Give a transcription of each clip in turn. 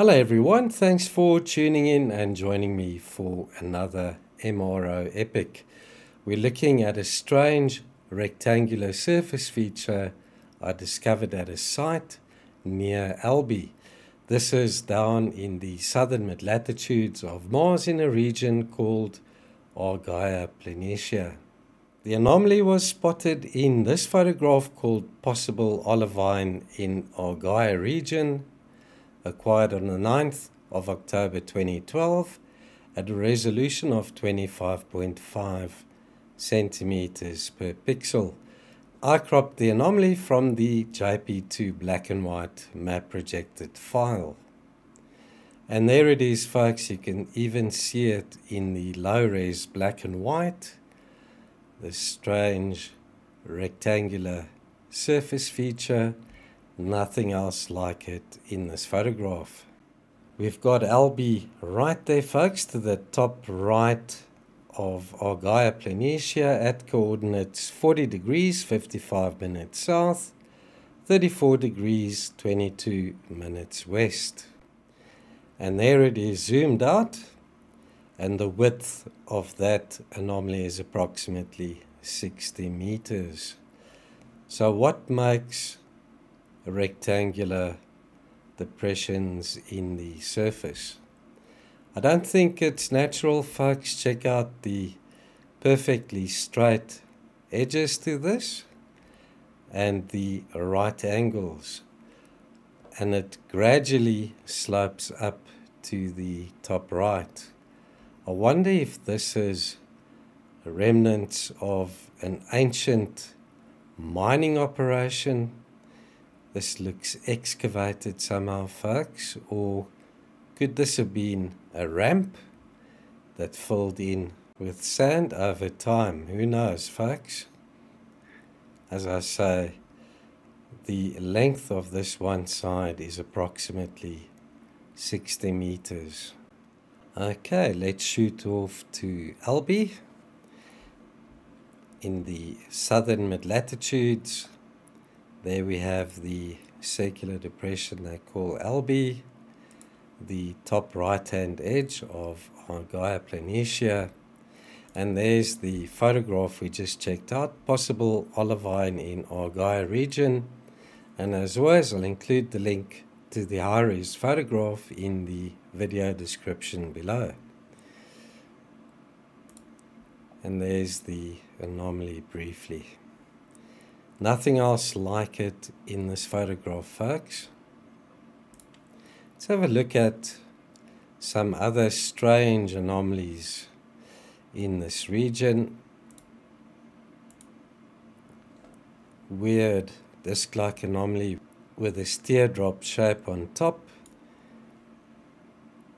Hello everyone, thanks for tuning in and joining me for another MRO epic. We're looking at a strange rectangular surface feature I discovered at a site near Albi. This is down in the southern mid-latitudes of Mars in a region called Argyre Planitia. The anomaly was spotted in this photograph called Possible Olivine in Argyre region acquired on the 9th of October 2012 at a resolution of 25.5 centimeters per pixel. I cropped the anomaly from the JP2 black and white map projected file. And there it is folks, you can even see it in the low res black and white. The strange rectangular surface feature nothing else like it in this photograph. We've got Albi right there folks to the top right of Argyre Planitia at coordinates 40 degrees 55 minutes south, 34 degrees 22 minutes west. And there it is zoomed out and the width of that anomaly is approximately 60 meters. So what makes rectangular depressions in the surface. I don't think it's natural, folks. Check out the perfectly straight edges to this and the right angles. And it gradually slopes up to the top right. I wonder if this is remnants of an ancient mining operation this looks excavated somehow, folks, or could this have been a ramp that filled in with sand over time? Who knows, folks? As I say, the length of this one side is approximately 60 meters. Okay, let's shoot off to Albi in the southern mid latitudes there we have the circular depression they call Albi, the top right hand edge of Argyre Planitia, and there's the photograph we just checked out, possible olivine in Argyre region. And as always, I'll include the link to the HiRes photograph in the video description below. And there's the anomaly briefly. Nothing else like it in this photograph, folks. Let's have a look at some other strange anomalies in this region. Weird disc-like anomaly with a teardrop shape on top.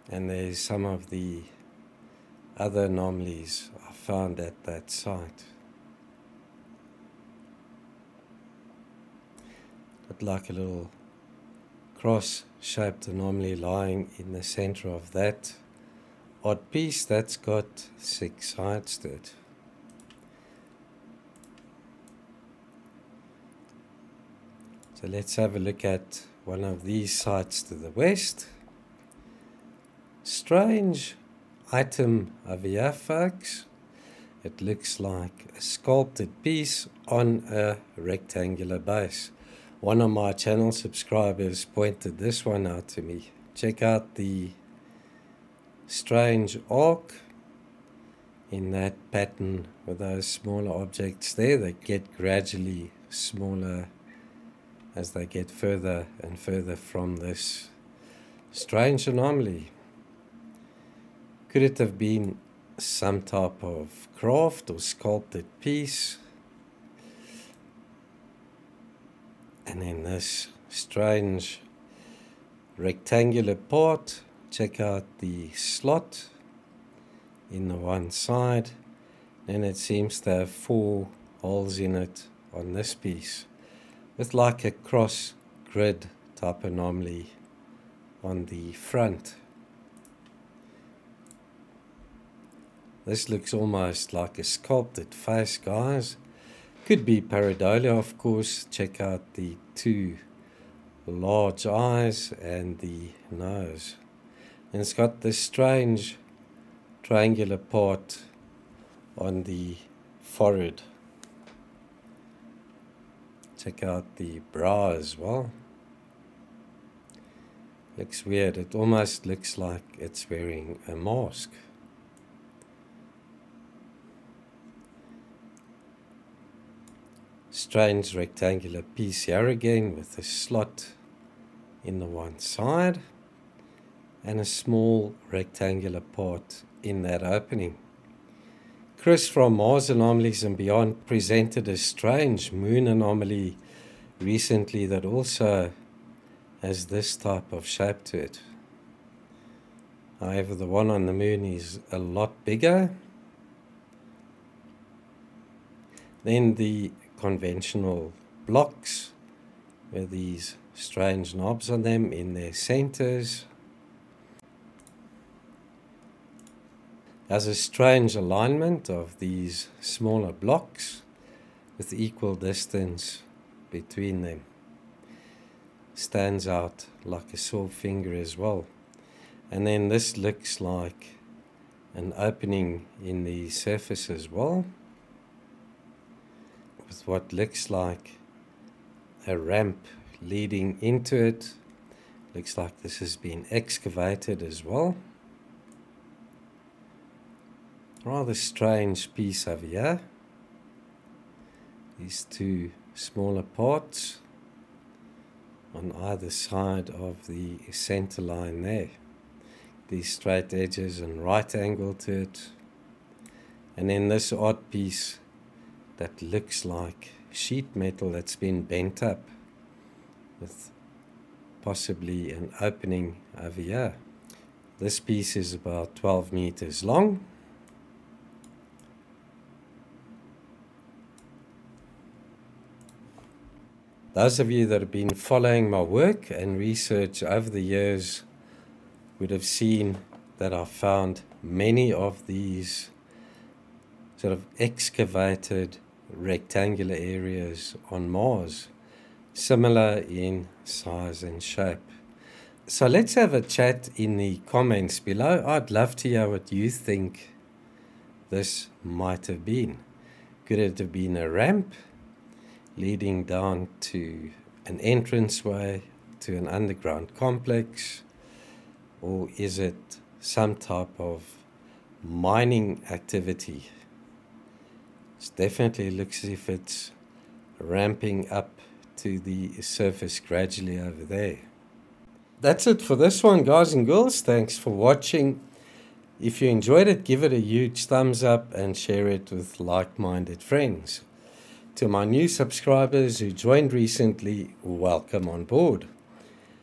And there's some of the other anomalies I found at that site. Like a little cross shaped anomaly lying in the center of that odd piece that's got six sides to it. So let's have a look at one of these sites to the west. Strange item of folks. It looks like a sculpted piece on a rectangular base one of my channel subscribers pointed this one out to me. Check out the strange arc in that pattern with those smaller objects there that get gradually smaller as they get further and further from this strange anomaly. Could it have been some type of craft or sculpted piece? And then this strange rectangular part check out the slot in the one side. And it seems to have four holes in it on this piece with like a cross grid type anomaly on the front. This looks almost like a sculpted face guys could be pareidolia, of course. Check out the two large eyes and the nose. And it's got this strange triangular part on the forehead. Check out the brow as well. Looks weird. It almost looks like it's wearing a mask. Strange rectangular piece here again with a slot in the one side and a small rectangular part in that opening. Chris from Mars Anomalies and Beyond presented a strange moon anomaly recently that also has this type of shape to it. However, the one on the moon is a lot bigger. Then the conventional blocks with these strange knobs on them in their centers. There's a strange alignment of these smaller blocks with equal distance between them. Stands out like a sore finger as well. And then this looks like an opening in the surface as well with what looks like a ramp leading into it. Looks like this has been excavated as well. Rather strange piece over here. These two smaller parts on either side of the center line there. These straight edges and right angle to it. And then this odd piece that looks like sheet metal that's been bent up with possibly an opening over here. This piece is about 12 meters long. Those of you that have been following my work and research over the years would have seen that I found many of these sort of excavated rectangular areas on Mars, similar in size and shape. So let's have a chat in the comments below. I'd love to hear what you think this might have been. Could it have been a ramp leading down to an entranceway to an underground complex? Or is it some type of mining activity it definitely looks as if it's ramping up to the surface gradually over there. That's it for this one, guys and girls. Thanks for watching. If you enjoyed it, give it a huge thumbs up and share it with like minded friends. To my new subscribers who joined recently, welcome on board.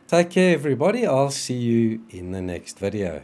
Take care, everybody. I'll see you in the next video.